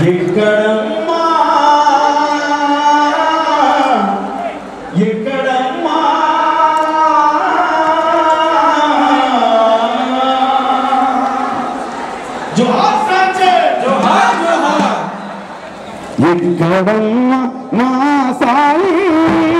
strength, gin if kar ma, gin youte kagem pe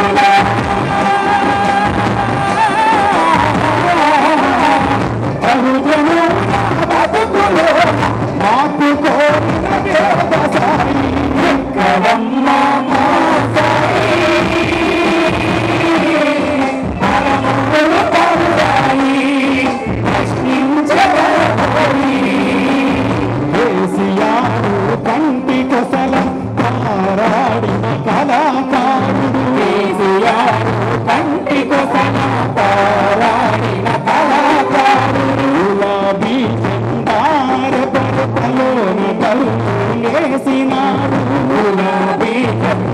Thank you.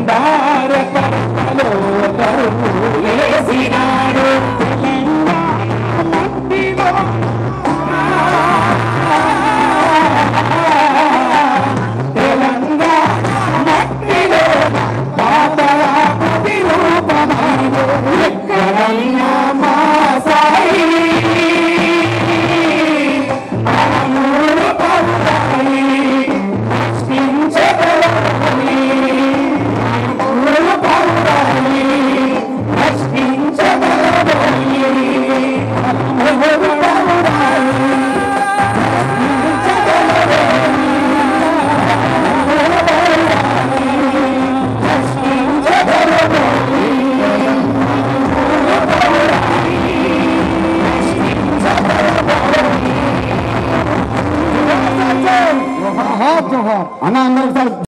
Da!